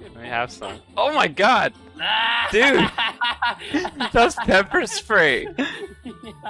Let me have some. Oh my god! Dude! That's pepper spray!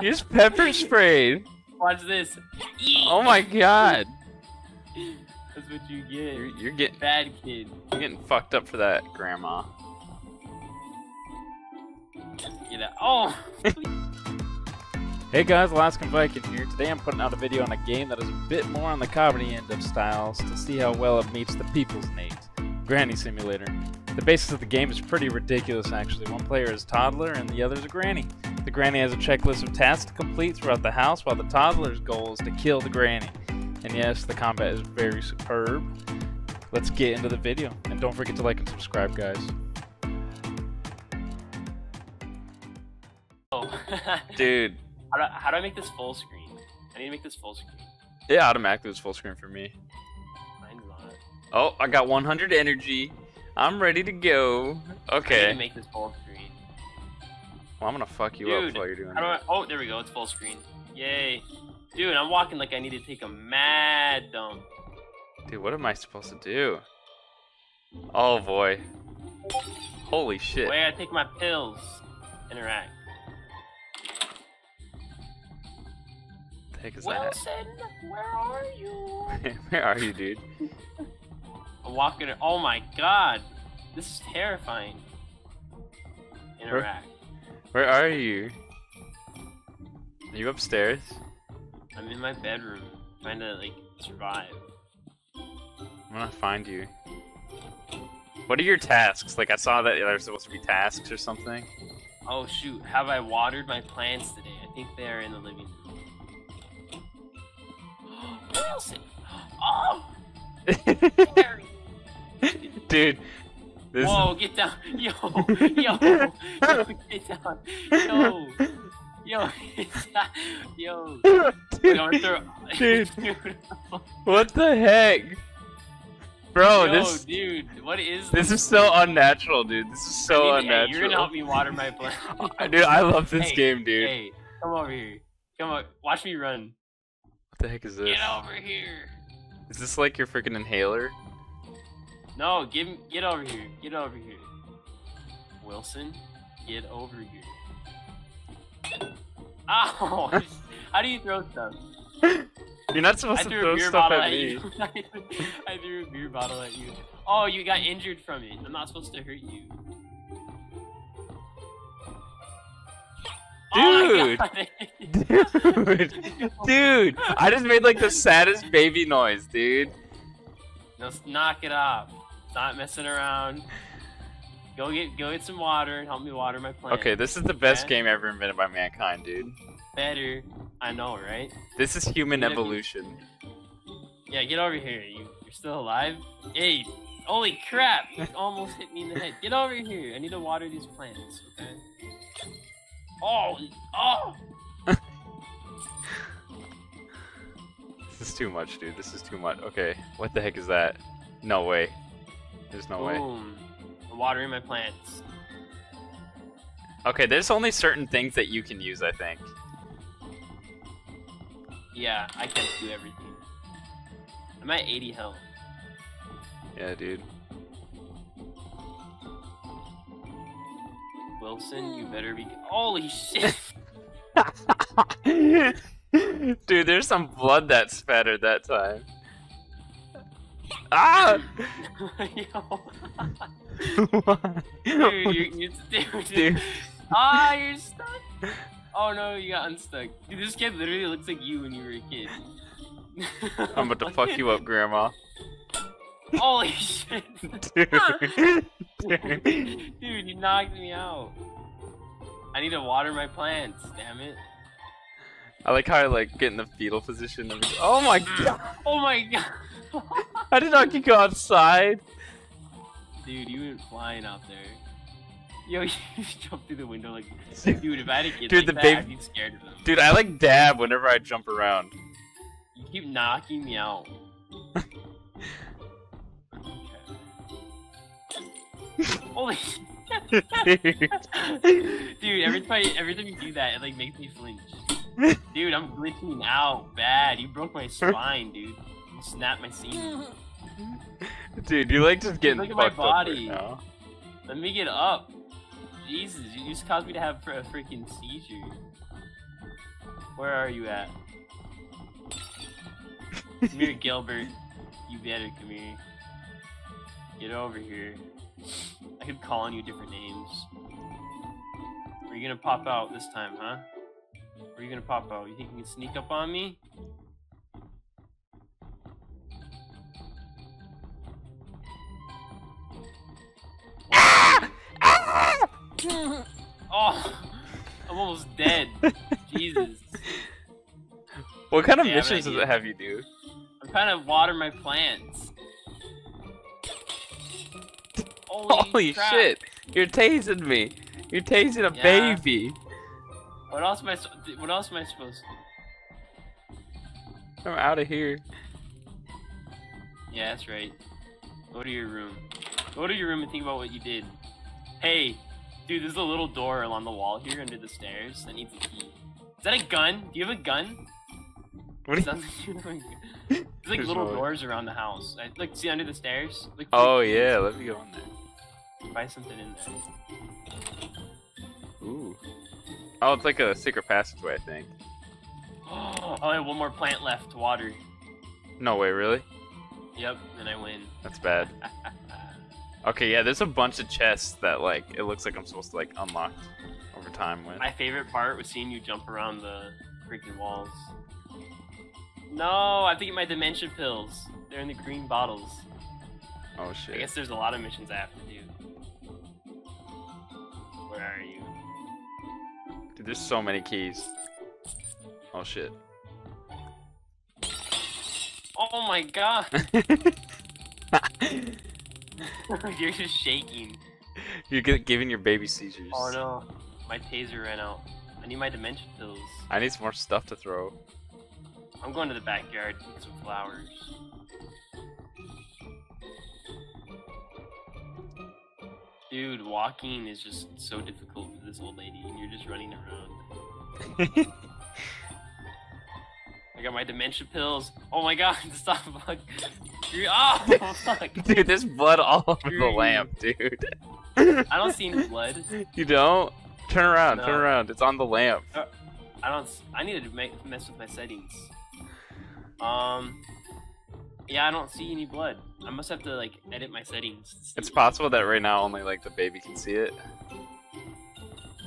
Use pepper spray! Watch this. Oh my god! That's what you get. You're, you're getting Bad kid. you're getting fucked up for that, Grandma. Get out. Oh! Hey guys, Alaskan Viking here. Today I'm putting out a video on a game that is a bit more on the comedy end of styles to see how well it meets the people's needs. Granny Simulator. The basis of the game is pretty ridiculous actually. One player is toddler and the other is a granny. The granny has a checklist of tasks to complete throughout the house while the toddler's goal is to kill the granny. And yes, the combat is very superb. Let's get into the video. And don't forget to like and subscribe guys. oh. Dude, how, do, how do I make this full screen? I need to make this full screen. Yeah, automatically it's full screen for me. Mine's not. Oh, I got 100 energy. I'm ready to go. I need Okay. to make this full screen. Well, I'm gonna fuck you Dude, up while you're doing How do I? that. Oh, there we go. It's full screen. Yay. Dude, I'm walking like I need to take a mad dump. Dude, what am I supposed to do? Oh boy. Holy shit. Wait, I take my pills. Interact. the heck is Wilson, where are you? Where are you, dude? Walking. Oh my god, this is terrifying. Interact. Where are you? Are you upstairs? I'm in my bedroom trying to like survive. I'm gonna find you. What are your tasks? Like, I saw that there's supposed to be tasks or something. Oh shoot, have I watered my plants today? I think they are in the living room. Wilson! Oh! Dude, this Whoa, get down! Yo! Yo! Yo, get down! Yo! Yo! Yo! dude, throw... Dude. what the heck? Bro, Yo, this dude, what is this This is so unnatural, dude. This is so I mean, hey, unnatural. you're gonna help me water my plants. dude, I love this Hey, game, dude. Hey, come over here. Come on, watch me run. What the heck is this? Get over here. Is this like your freaking inhaler? No, give get over here. Get over here. Wilson, get over here. Ow! How do you throw stuff? You're not I supposed to throw stuff at at me. I threw a beer bottle at you. Oh, you got injured from it. I'm not supposed to hurt you. Oh Dude, dude, I just made like the saddest baby noise, dude. Just knock it off. Stop messing around. Go get go get some water and help me water my plant. Okay, this is the best Okay. game ever invented by mankind, dude. better. I know, right? This is human dude. evolution. Yeah, get over here. You you're still alive? Hey, holy crap! You almost hit me in the head. Get over here. I need to water these plants. Okay. Oh, oh! This is too much, dude. This is too much. Okay, what the heck is that? No way. There's no way. I'm watering my plants. Okay, there's only certain things that you can use, I think. Yeah, I can't do everything. I'm at 80 health. Yeah, dude. Wilson, you better be. Holy shit! Dude, there's some blood that spattered that time. Ah! Yo. Why? Dude, you're, you're, dude, Dude. Ah, you're stuck. Oh no, you got unstuck. Dude, this kid literally looks like you when you were a kid. I'm about to fuck you up, Grandma. Holy shit. Dude. Dude. Dude, you knocked me out. I need to water my plants, damn it. I like how I like get in the fetal position. Of oh my god! Oh my god. I did not go outside. Dude, you went flying out there. Yo, you jumped through the window like dude, if I had a kid Dude, like the that, baby- I'd be scared of them. Dude, I like dab whenever I jump around. You keep knocking me out. Holy Dude. Dude, every time every time you do that, it like makes me flinch. Dude, I'm glitching out bad. You broke my spine, dude. Snapped my seam. Dude, you like just getting Look at my right body. now. Let me get up. Jesus, you just caused me to have a freaking seizure. Where are you at? Come here, Gilbert. You better come here. Get over here. I keep calling you different names. Are you gonna pop out this time, huh? Are you gonna pop out? You think you can sneak up on me? Oh, I'm almost dead. Jesus. What kind of Yeah, I have missions does it have you do? I'm trying to water my plants. Holy, Holy shit! You're tasing me. You're tasing a Yeah. baby. What else am I? What else am I supposed? I'm out of here. Yeah, that's right. Go to your room. Go to your room and think about what you did. Hey, dude, there's a little door along the wall here under the stairs that needs a key. Is that a gun? Do you have a gun? What is Are you... Sounds like you have a gun. There's like There's little no doors around the house. I, look, see under the stairs. Look, Oh look, yeah, let me go in there. Buy something in there. Ooh. Oh, it's like a secret passageway, I think. Oh, I have one more plant left to water. No way, really? Yep, and I win. That's bad. Okay, yeah, there's a bunch of chests that like it looks like I'm supposed to like unlock over time with. My favorite part was seeing you jump around the freaking walls. No, I think my dementia pills. They're in the green bottles. Oh shit. I guess there's a lot of missions I have to do. Where are you? Dude, there's so many keys. Oh shit. Oh my god! You're just shaking. You're giving your baby seizures. Oh no, my taser ran out. I need my dementia pills. I need some more stuff to throw. I'm going to the backyard to get some flowers. Dude, walking is just so difficult for this old lady, and you're just running around. I got my dementia pills. Oh my god, stop! Fuck. Oh, fuck. dude, there's blood all over the lamp, dude. I don't see any blood. You don't? Turn around, turn around. It's on the lamp. I don't. s- I need to make, mess with my settings. Um. Yeah, I don't see any blood. I must have to like edit my settings. It's possible that right now only like the baby can see it.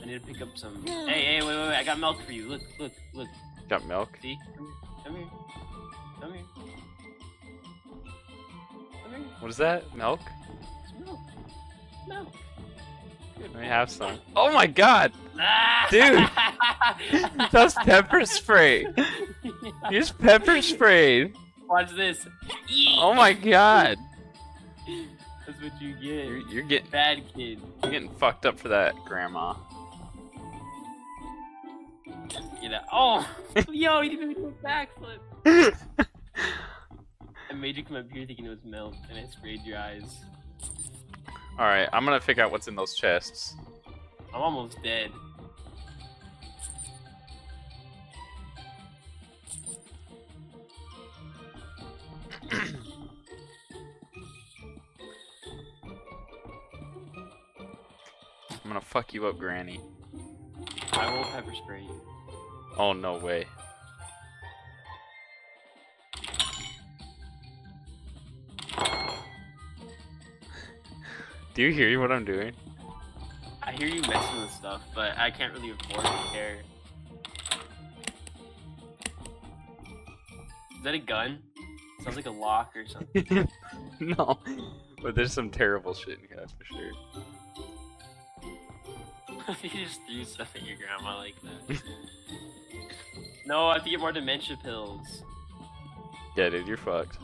I need to pick up some. Hey, hey, wait, wait, wait! I got milk for you. Look, look, look. Got milk. See? Come here. Come here. Come here. What is that? Milk? It's milk. Milk. Good Let me have some. Oh my god! Dude! That's pepper spray! You just pepper sprayed! Watch this. Oh my god! That's what you get. You're, you're getting Bad kid. you're getting fucked up for that, Grandma. Get out. Oh! Yo, you didn't even do a backflip. I made you come up here thinking it was milk, and it sprayed your eyes. Alright, I'm gonna figure out what's in those chests. I'm almost dead. I'm gonna fuck you up, Granny. I will pepper spray you. Oh, no way. Do you hear what I'm doing? I hear you messing with stuff, but I can't really afford to care. Is that a gun? Sounds like a lock or something. no. But there's some terrible shit in here, that's for sure. you just threw stuff at your grandma like that. no, I have to get more dementia pills. Yeah, dude, you're fucked.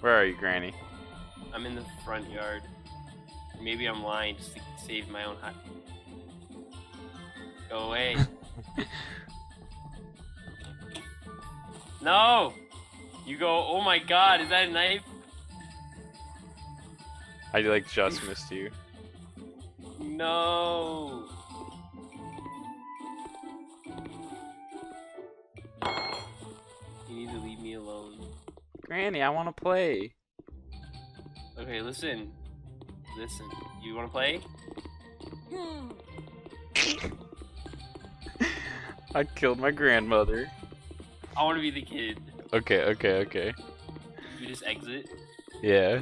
Where are you, Granny? I'm in the front yard. Maybe I'm lying just to save my own hide. Go away. no! You go, oh my god, is that a knife? I like just missed you. No! You need to leave me alone. Granny, I want to play. Okay, listen. Listen. You wanna play? I killed my grandmother. I wanna be the kid. Okay, okay, okay. You just exit. Yeah.